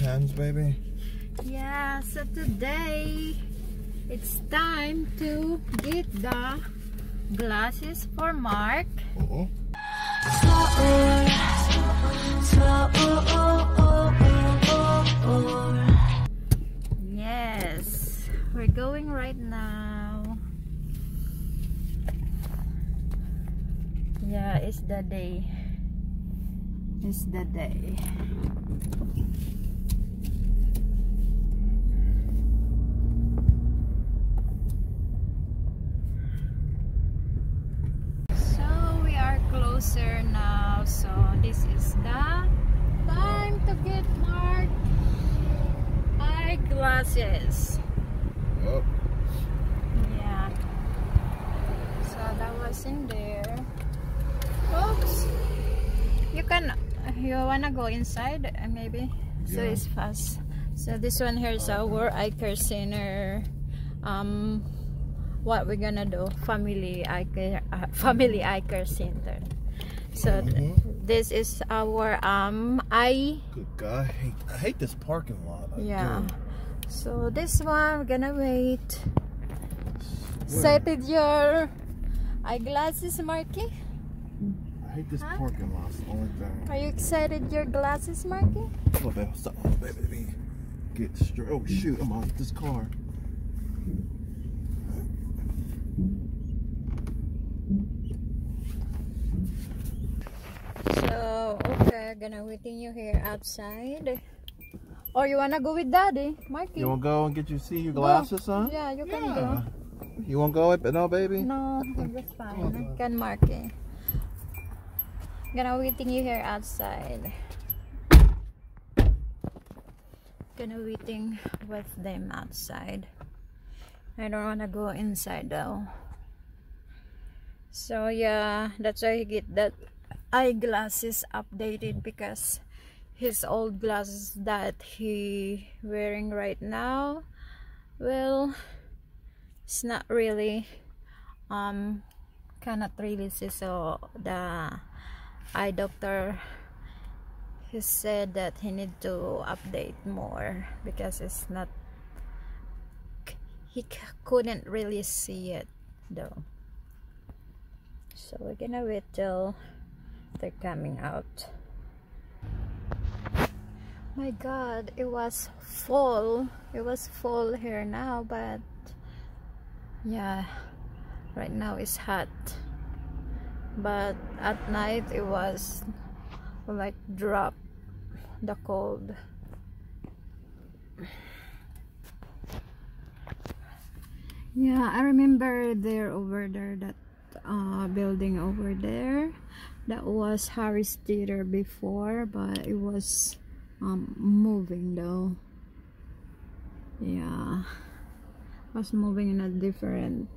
pens, baby? Yeah, so today it's time to get the glasses for Mark. Uh-oh. Yes, we're going right now. Yeah, it's the day. It's the day. So we are closer now. So this is the time to get Mark eyeglasses. Yup. Yeah. So that was in there. Oops. You can, you wanna go inside uh, maybe? So it's fast. So this one here is our eye care center. Um, what we're gonna do? Family eye care, uh, family eye care center. So th- Mhm. this is our um eye Good God, I hate, I hate this parking lot. I Yeah. do. So this one we're gonna wait. Set with your eyeglasses, Marky. I hate this Huh? parking lot. It's the only thing. Are you excited? Your glasses, Marky? Oh, baby, stop. Oh, baby, get straight. Oh, shoot, I'm out this car. So okay, gonna waiting you here outside. Or you wanna go with Daddy, Marky? You want to go and get you see your glasses, son? Yeah, you can Yeah. You want to go with no, baby? go. No, that's fine. You can Marky. Gonna waiting you here outside. Gonna waiting with them outside. I don't wanna go inside though. So yeah, that's why he get that eyeglasses updated because his old glasses that he wearing right now, well, it's not really um cannot really see so the eye doctor he said that he need to update more because it's not he couldn't really see it though. So we're gonna wait till they're coming out. My god it was fall. It was fall here now but yeah right now it's hot. But at night it was like drop the cold. Yeah i remember there over there that uh building over there. That was harris theater before but it was um moving though. Yeah. Was moving in a different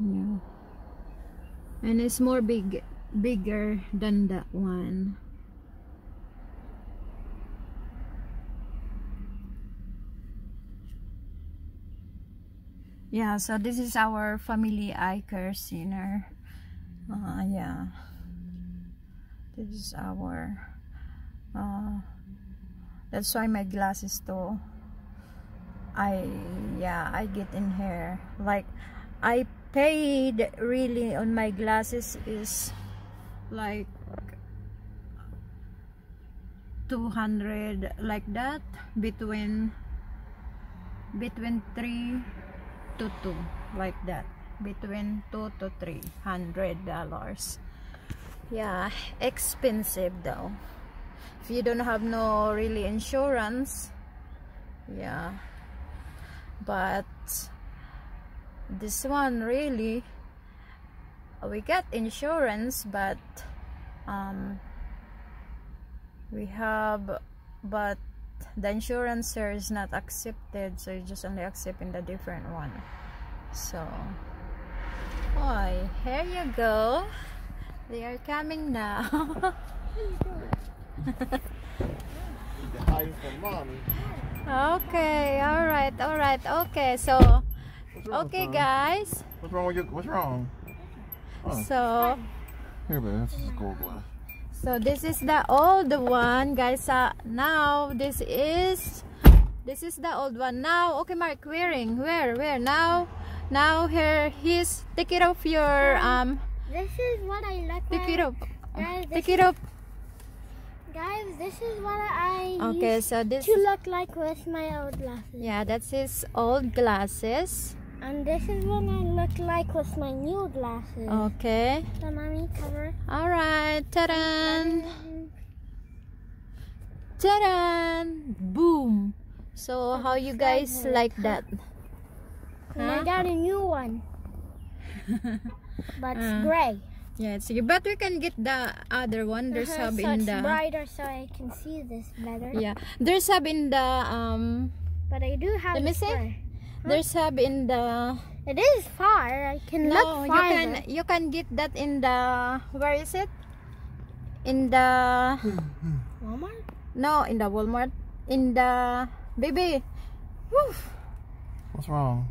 yeah. And it's more big bigger than that one yeah so this is our family care center uh yeah. This is our uh that's why my glasses too. I yeah I get in here. Like I paid really on my glasses is like 200 like that between between 3 to 2 like that. Between 2 to 300 dollars. Yeah expensive though. If you don't have no really insurance yeah. But this one really we got insurance but um we have but the insurance here is not accepted so you just only accepting the different one so Oi, here you go they are coming now Hiding from mommy. okay all right all right okay so okay guys What's wrong with you? What's wrong? Oh, so here, baby. This is gold glass. So this is the old one, guys. Uh, now this is this is the old one. Now, okay, Mark, wearing where, where now? Now here, he's take it off your um. This is what I like Take it off. Guys, Take it off. guys, this is what I Okay, used so this. to look like with my old glasses. Yeah, that's his old glasses. And this is what I look like with my new glasses. Okay. So, mommy, cover. All right. Ta-da! Ta-da! Boom. So how you guys like that? And I got a new one. but it's Uh, gray. Yeah, it's but we can get the other one. There's hub so in the brighter so I can see this better. yeah. There's hub in the um. But I do have Let me see. Gray. There's hub in the. It is far. I can No, look you can you can get that in the where is it? In the Walmart? no in the Walmart in the baby. Woo. What's wrong?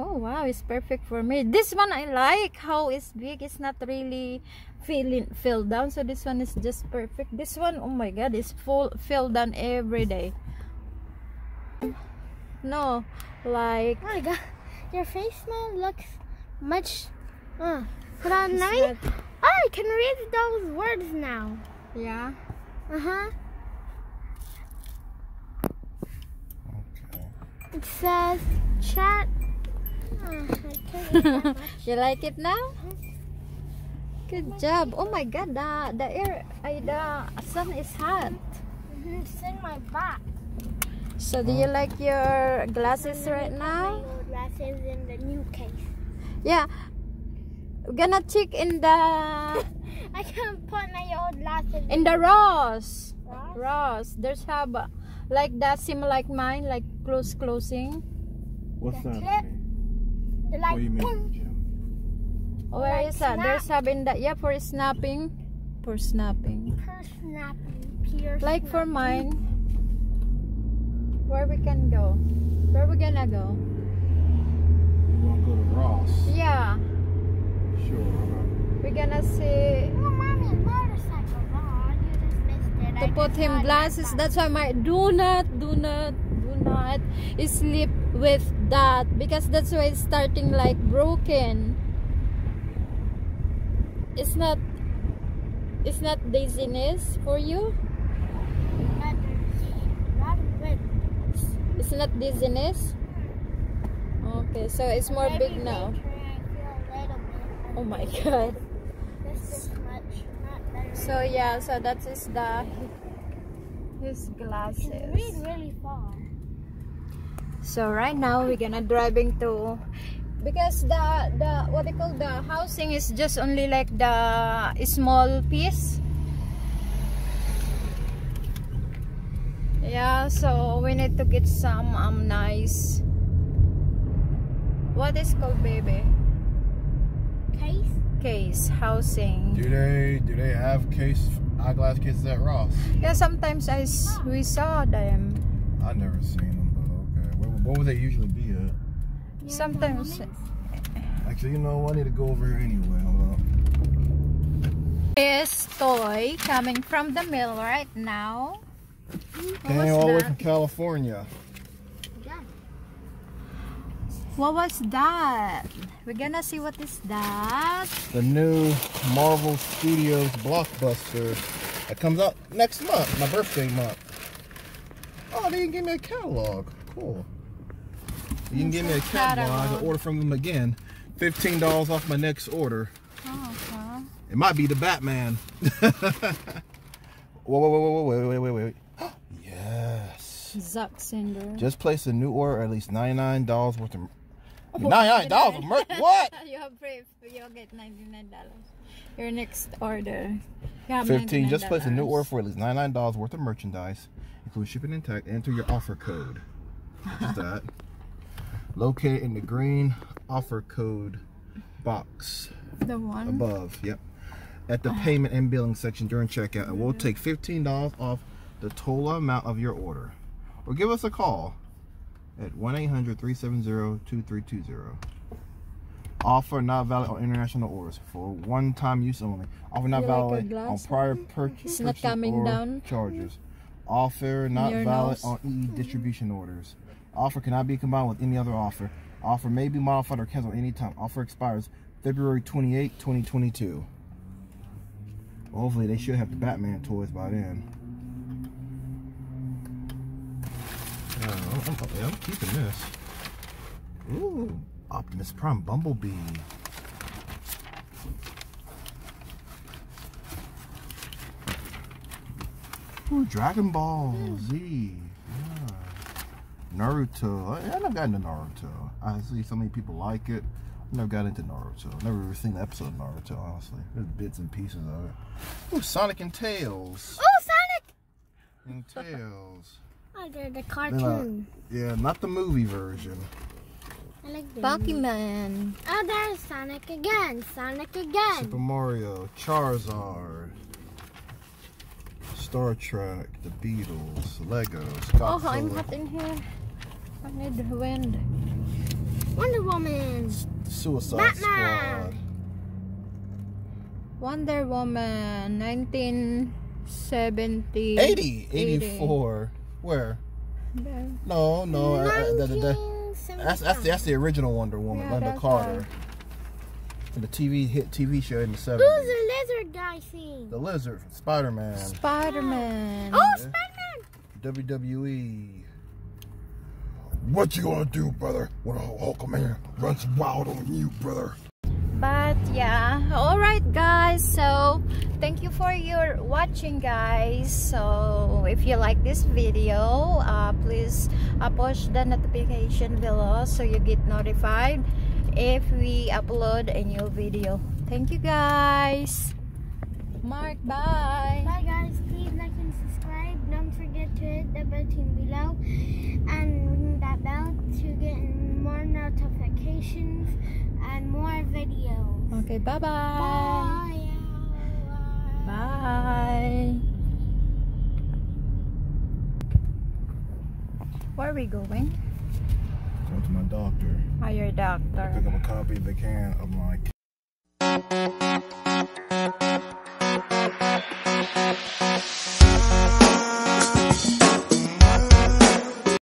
Oh wow, it's perfect for me. This one I like how it's big. It's not really filling filled down. So this one is just perfect. This one, oh my god, is full filled down every day. No, like Oh my god. Your face now looks much. Uh, put on it's name. not- Oh, I can read those words now. yeah. Uh huh. Okay. It says chat. I can't read that much. you like it now? Good job. Oh my god, the the air, I, the sun is hot. Mhm, It's in my back. So do you like your glasses right now? My old glasses in the new case. Yeah. We're gonna check in the I can put my old glasses in the Ross. Ross? Ross. There's have uh, like that same like mine, like close closing. What's The that? clip. They're like, What do you mean, Jim? Where Like is that? snap. There's have in that yeah for snapping. For snapping. Per snapping. Pure Like for mine. Where we can go? Where we gonna go? You want to go to Ross? Yeah. Sure. We're gonna see Oh, mommy, motorcycle. Oh, you just missed it. to I put him glasses. That's why my do not, do not, do not sleep with that because that's why it's starting like broken. It's not. It's not dizziness for you. But there's a lot of wind. It's not dizziness. Okay, so it's more big now. later I feel a little bit. Oh my god. This is much not better. So yeah, so that is the his You can read glasses. really far. So right now we're gonna driving to because the the what they call the housing is just only like the small piece. Yeah, so we need to get some um nice. What is called baby Case? case housing? Do they do they have case eyeglass cases at Ross? Yeah, sometimes I s- we saw them. I never seen them, but okay. What, what would they usually be at? You Sometimes- Actually, you know what? I need to go over here anyway. Hold on. Is toy coming from the mill right now? What Came all the way from California. Yeah. What was that? We're gonna see what is that. The new Marvel Studios blockbuster that comes out next month, my birthday month. Oh, they didn't give me a catalog. Cool. You can give me a What's catalog. I can order from them again. Fifteen dollars off my next order. Oh, huh. It might be the Batman. whoa, whoa, whoa, whoa, wait, wait, wait, wait, wait. Yes. Zack Snyder. Just place a new order at least ninety-nine dollars worth of. Ninety-nine dollars of merch. What? you have free. You'll get ninety nine dollars. Your next order. You Fifteen. Just place a new order for at least ninety-nine dollars worth of merchandise, including shipping and tax. Enter your offer code. What's that? Located in the green offer code box The one. above. Yep. At the payment and billing section during checkout, and we'll mm-hmm. take fifteen dollars off the total amount of your order. Or give us a call at 1-800-370-2320. Offer not valid on international orders for one-time use only. Offer not You like valid on prior purchase It's not coming or down. charges. Offer not Your valid nose. on EE distribution orders. Offer cannot be combined with any other offer. Offer may be modified or canceled any time. Offer expires February 28, 2022. Hopefully they should have the Batman toys by then. I'm, yeah, I'm keeping this. Ooh, Optimus Prime Bumblebee. Ooh, Dragon Ball Z. Yeah. Naruto. I, I never got into Naruto. I see so many people like it. I never got into Naruto. Never even seen an episode of Naruto, honestly. There's bits and pieces of it. Ooh, Sonic and Tails. Oh, Sonic! And Tails. Oh, they're the They're not- uh, cartoon. yeah, not the movie version. I like the Pokemon. Oh, there's Sonic again. Sonic again. Super. Mario, Charizard, Star Trek, The Beatles, Legos, Oh, I'm Godzilla, hot in here. I need the wind. Wonder Woman. Suicide Batman. Squad. Wonder Woman, 1970. 80, 84. Where? There. No, no. uh, uh, the- the- the- 1975. that's, that's, the, that's the original Wonder Woman, Yeah, Linda that's Carter. And the TV hit TV show in the 70s. Who's the lizard guy scene? The Lizard Spider Man. Spider-Man. Oh, Yeah. Spider-Man. WWE. What you gonna do, brother, when a Hulk man runs wild on you, brother? But yeah all right guys so thank you for your watching guys. So if you like this video uh, please uh, push the notification below so you get notified if we upload a new video. Thank you guys. Mark bye. Bye guys, please like and subscribe. Don't forget to hit the button below and ring that bell to get more notifications more videos. okay bye bye Bye. bye where are we going Go to my doctor. Hi, your doctor. Pick up a copy if they can of my